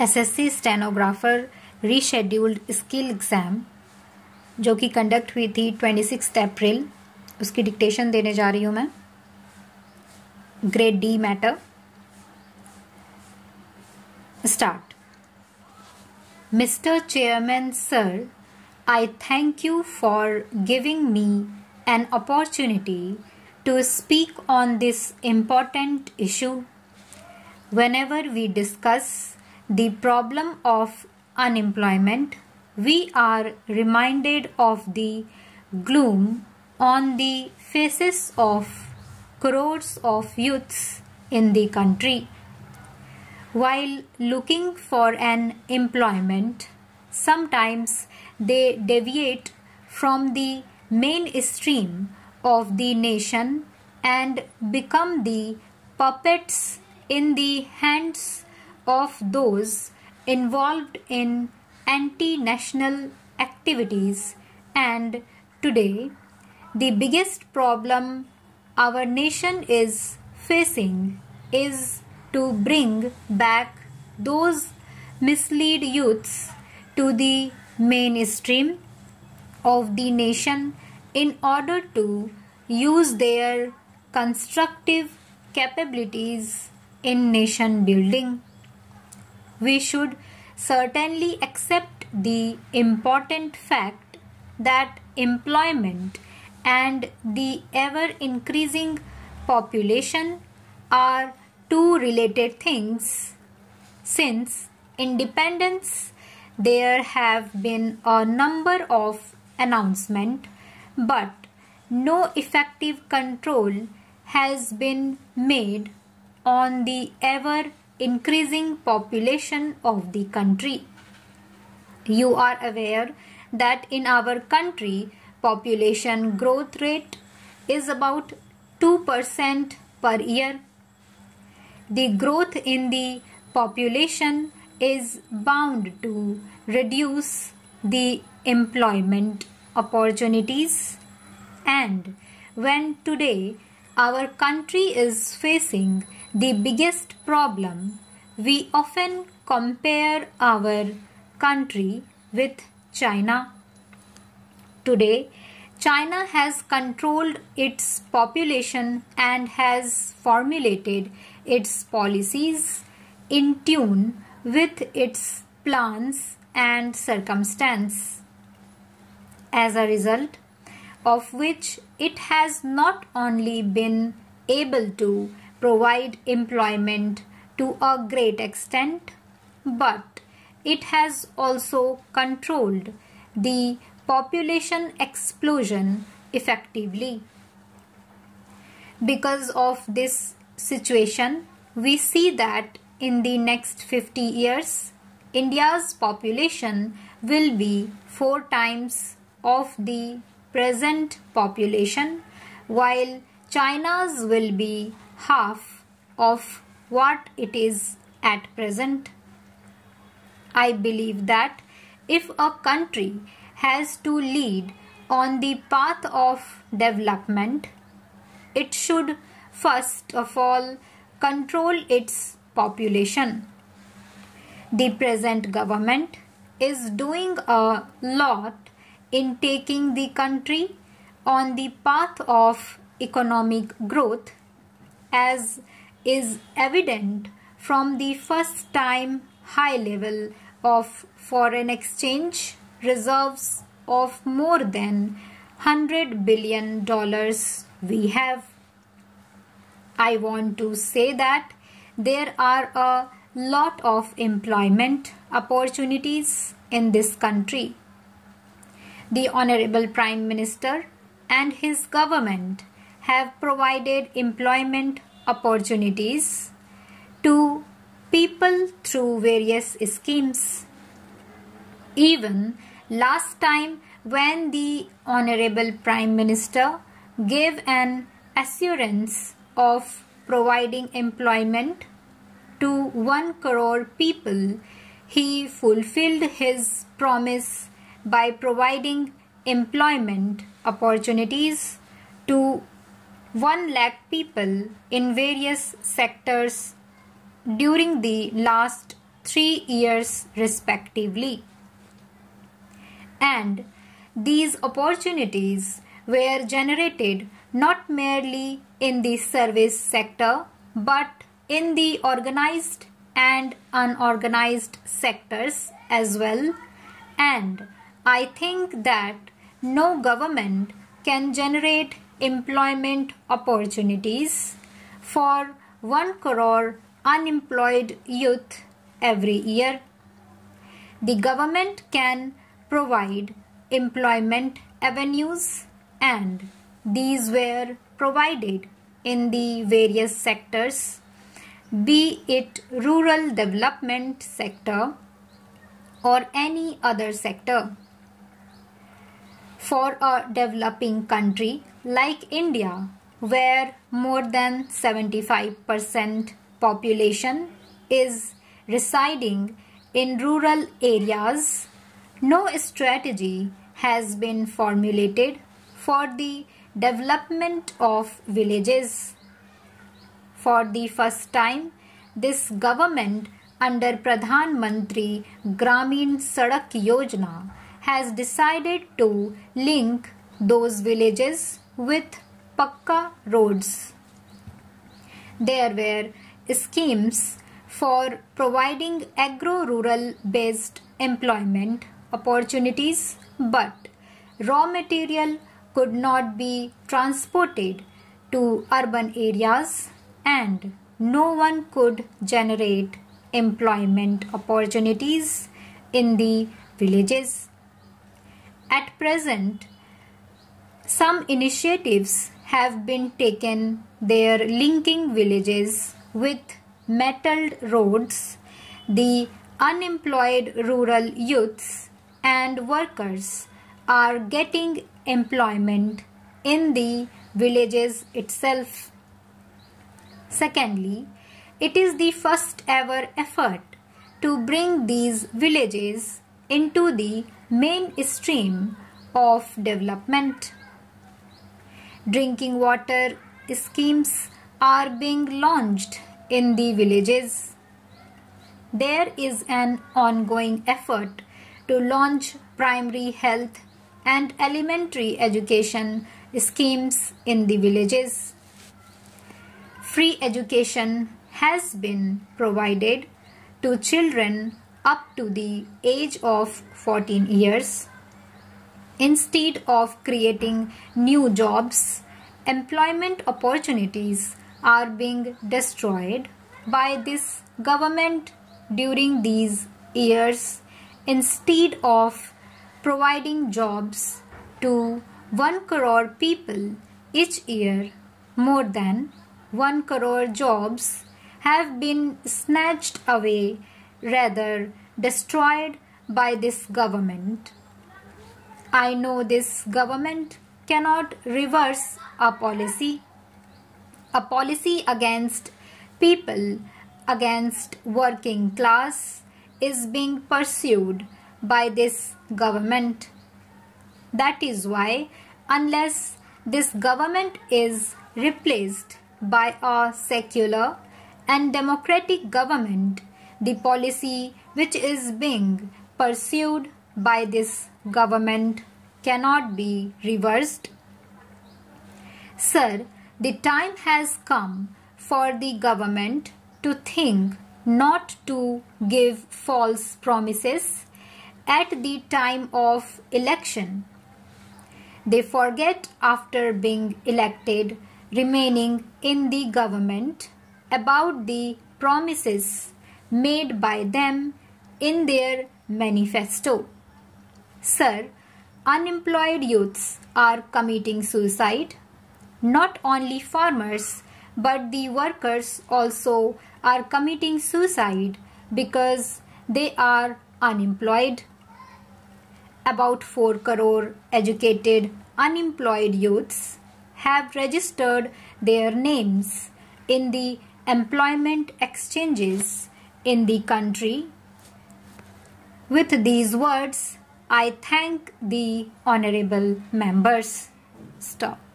SSC stenographer rescheduled skill exam जो कि conduct हुई थी ट्वेंटी सिक्स अप्रैल उसकी डिक्टेशन देने जा रही हूँ मैं। Grade D matter start mister chairman sir I thank you for giving me an opportunity to speak on this important issue. Whenever we discuss the problem of unemployment, we are reminded of the gloom on the faces of crores of youths in the country. While looking for an employment, sometimes they deviate from the mainstream of the nation and become the puppets in the hands of those involved in anti national activities. And today, the biggest problem our nation is facing is to bring back those misled youths to the mainstream of the nation in order to use their constructive capabilities in nation building. We should certainly accept the important fact that employment and the ever increasing population are two related things since independence there have been a number of announcements but no effective control has been made on the ever increasing population of the country. You are aware that in our country population growth rate is about 2% per year. The growth in the population is bound to reduce the employment opportunities and when today our country is facing the biggest problem, we often compare our country with China. Today, China has controlled its population and has formulated its policies in tune with its plans and circumstance as a result of which it has not only been able to provide employment to a great extent, but it has also controlled the population explosion effectively. Because of this situation, we see that in the next 50 years, India's population will be four times of the present population while China's will be half of what it is at present. I believe that if a country has to lead on the path of development, it should first of all control its population. The present government is doing a lot in taking the country on the path of economic growth as is evident from the first time high level of foreign exchange reserves of more than 100 billion dollars we have. I want to say that there are a lot of employment opportunities in this country. The Honorable Prime Minister and his government have provided employment opportunities to people through various schemes. Even last time when the Honorable Prime Minister gave an assurance of providing employment to 1 crore people, he fulfilled his promise by providing employment opportunities to 1 lakh people in various sectors during the last three years respectively. And these opportunities were generated not merely in the service sector but in the organized and unorganized sectors as well. And I think that no government can generate employment opportunities for 1 crore unemployed youth every year. The government can provide employment avenues and these were provided in the various sectors be it rural development sector or any other sector. For a developing country like India, where more than 75% population is residing in rural areas, no strategy has been formulated for the development of villages. For the first time, this government under Pradhan Mantri Gramin Sadak Yojana has decided to link those villages with Pakka roads. There were schemes for providing agro-rural based employment opportunities but raw material could not be transported to urban areas and no one could generate employment opportunities in the villages. At present, some initiatives have been taken there linking villages with metalled roads. The unemployed rural youths and workers are getting employment in the villages itself. Secondly, it is the first ever effort to bring these villages into the mainstream of development. Drinking water schemes are being launched in the villages. There is an ongoing effort to launch primary health and elementary education schemes in the villages free education has been provided to children up to the age of 14 years. Instead of creating new jobs, employment opportunities are being destroyed by this government during these years instead of providing jobs to 1 crore people each year more than 1 crore jobs have been snatched away, rather destroyed by this government. I know this government cannot reverse a policy. A policy against people, against working class is being pursued by this government. That is why unless this government is replaced by a secular and democratic government, the policy which is being pursued by this government cannot be reversed. Sir, the time has come for the government to think not to give false promises at the time of election. They forget after being elected remaining in the government about the promises made by them in their manifesto. Sir, unemployed youths are committing suicide. Not only farmers but the workers also are committing suicide because they are unemployed. About 4 crore educated unemployed youths have registered their names in the employment exchanges in the country. With these words, I thank the honorable members. Stop.